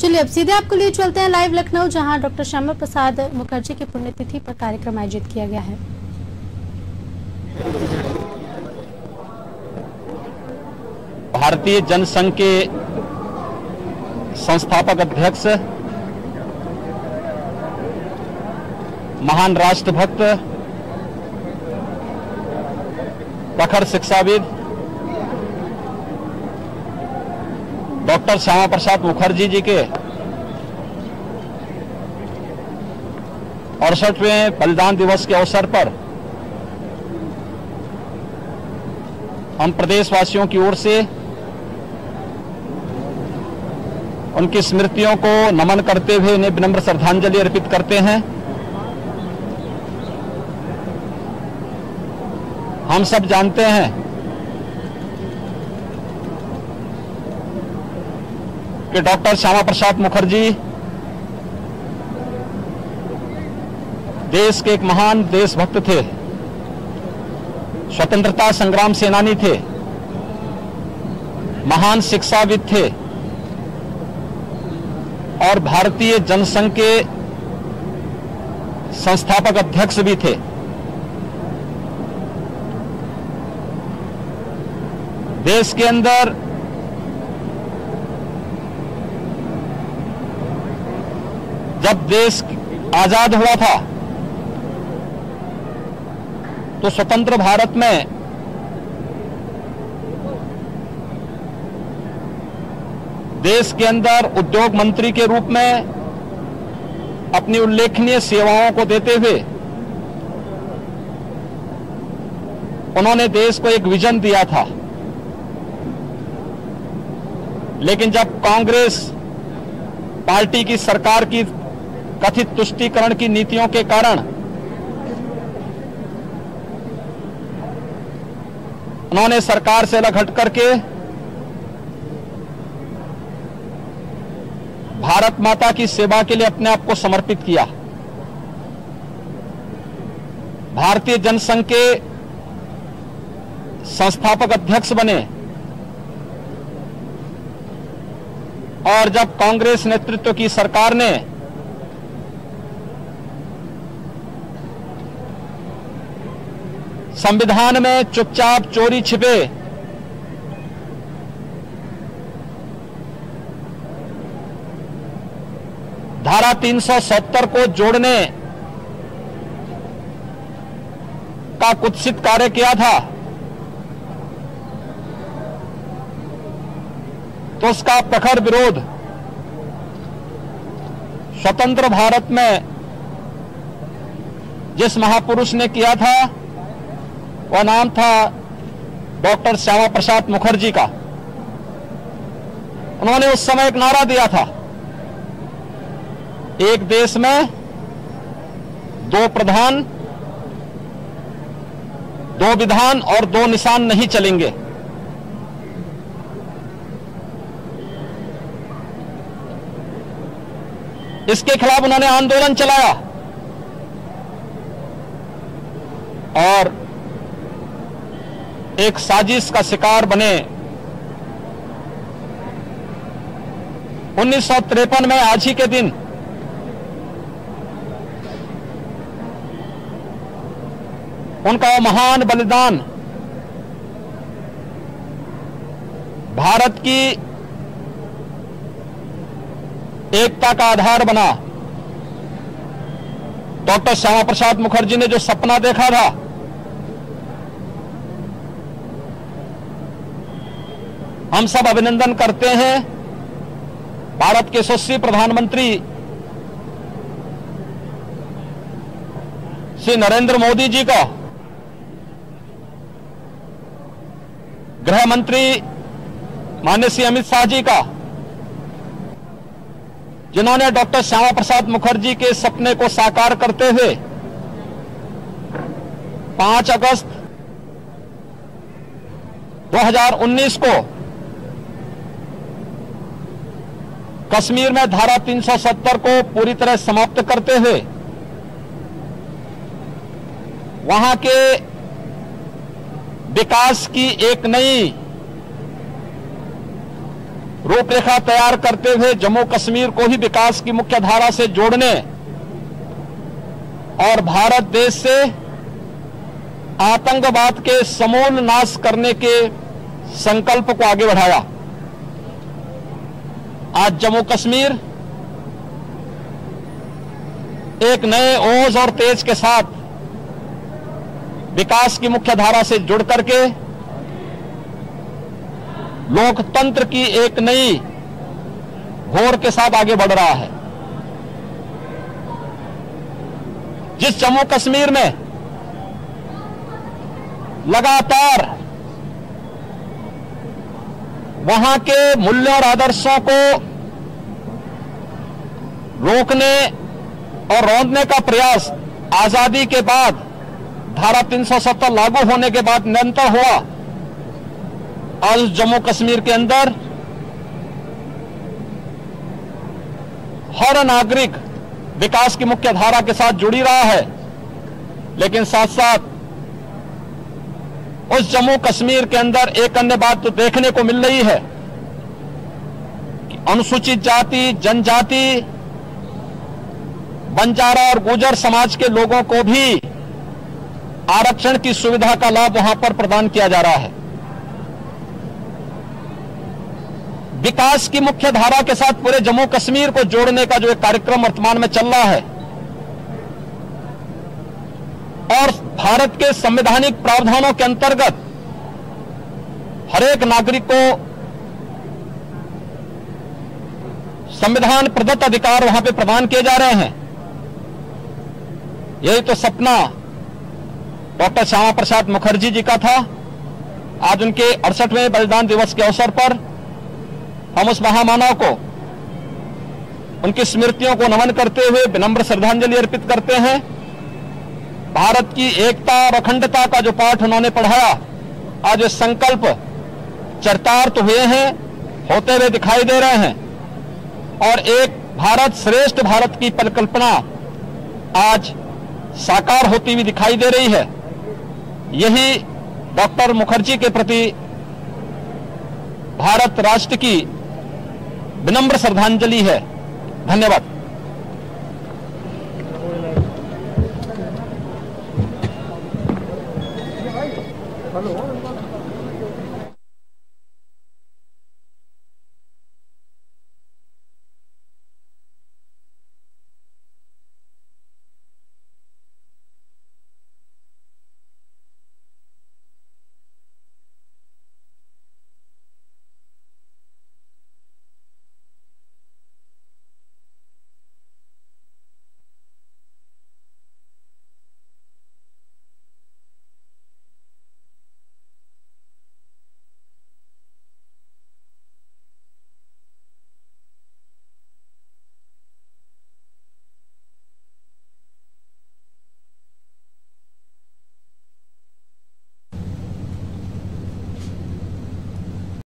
चलिए अब सीधे आपको लिए चलते हैं लाइव लखनऊ, जहाँ डॉक्टर श्यामा प्रसाद मुखर्जी की पुण्यतिथि पर कार्यक्रम आयोजित किया गया है। भारतीय जनसंघ के संस्थापक अध्यक्ष, महान राष्ट्रभक्त, प्रखर शिक्षाविद डॉक्टर श्यामा प्रसाद मुखर्जी जी के अड़सठवें बलिदान दिवस के अवसर पर हम प्रदेशवासियों की ओर से उनकी स्मृतियों को नमन करते हुए उन्हें विनम्र श्रद्धांजलि अर्पित करते हैं। हम सब जानते हैं कि डॉक्टर श्यामा प्रसाद मुखर्जी। देश के एक महान देशभक्त थे। स्वतंत्रता संग्राम सेनानी थे। महान शिक्षाविद थे। और भारतीय जनसंघ के संस्थापक अध्यक्ष भी थे। देश के अंदर जब देश आज़ाद हुआ था तो स्वतंत्र भारत में देश के अंदर उद्योग मंत्री के रूप में अपनी उल्लेखनीय सेवाओं को देते हुए उन्होंने देश को एक विजन दिया था। लेकिन जब कांग्रेस पार्टी की सरकार की कथित तुष्टीकरण की नीतियों के कारण उन्होंने सरकार से अलग हट करके भारत माता की सेवा के लिए अपने आप को समर्पित किया। भारतीय जनसंघ के संस्थापक अध्यक्ष बने और जब कांग्रेस नेतृत्व की सरकार ने संविधान में चुपचाप चोरी छिपे। धारा 370 को जोड़ने का कुत्सित कार्य किया था। तो उसका प्रखर विरोध स्वतंत्र भारत में जिस महापुरुष ने किया था वह नाम था डॉक्टर श्यामा प्रसाद मुखर्जी का। उन्होंने उस समय एक नारा दिया था। एक देश में दो प्रधान, दो विधान और दो निशान नहीं चलेंगे। इसके खिलाफ उन्होंने आंदोलन चलाया। और एक साजिश का शिकार बने। उन्नीस सौ तिरपन में आज ही के दिन। उनका महान बलिदान। भारत की एकता का आधार बना। डॉक्टर श्यामा प्रसाद मुखर्जी ने जो सपना देखा था हम सब अभिनंदन करते हैं भारत के यशस्वी प्रधानमंत्री श्री नरेंद्र मोदी जी का। गृह मंत्री मान्य श्री अमित शाह जी का। जिन्होंने डॉक्टर श्यामा प्रसाद मुखर्जी के सपने को साकार करते हुए 5 अगस्त 2019 को कश्मीर में धारा 370 को पूरी तरह समाप्त करते हुए, वहाँ के विकास की एक नई रूपरेखा तैयार करते हुए जम्मू कश्मीर को ही विकास की मुख्य धारा से जोड़ने और भारत देश से आतंकवाद के समूल नाश करने के संकल्प को आगे बढ़ाया। आज जम्मू कश्मीर एक नए ओज और तेज के साथ विकास की मुख्य धारा से जुड़ करके लोकतंत्र की एक नई घोर के साथ आगे बढ़ रहा है। जिस जम्मू कश्मीर में लगातार वहाँ के मूल्यों और आदर्शों को रोकने और रोकने का प्रयास आज़ादी के बाद, धारा 370 लागू होने के बाद निरंतर हुआ। आज जम्मू कश्मीर के अंदर हर नागरिक विकास की मुख्य धारा के साथ जुड़ी रहा है, लेकिन साथ साथ उस जम्मू कश्मीर के अंदर एक अन्य बात तो देखने को मिल रही है कि अनुसूचित जाति, जनजाति, बंजारा और गुजर समाज के लोगों को भी आरक्षण की सुविधा का लाभ वहाँ पर प्रदान किया जा रहा है। विकास की मुख्य धारा के साथ पूरे जम्मू कश्मीर को जोड़ने का जो एक कार्यक्रम वर्तमान में चल रहा है और भारत के संवैधानिक प्रावधानों के अंतर्गत हरेक नागरिक को संविधान प्रदत्त अधिकार वहाँ पे प्रदान किए जा रहे हैं। यही तो सपना डॉक्टर श्यामा प्रसाद मुखर्जी जी का था। आज उनके अड़सठवें बलिदान दिवस के अवसर पर हम उस महामानव को, उनकी स्मृतियों को नमन करते हुए विनम्र श्रद्धांजलि अर्पित करते हैं। भारत की एकता और अखंडता का जो पाठ उन्होंने पढ़ाया, आज संकल्प चरितार्थ हुए हैं, होते हुए दिखाई दे रहे हैं। और एक भारत श्रेष्ठ भारत की परिकल्पना आज साकार होती हुई दिखाई दे रही है। यही डॉक्टर मुखर्जी के प्रति भारत राष्ट्र की विनम्र श्रद्धांजलि है। धन्यवाद। 工作很多。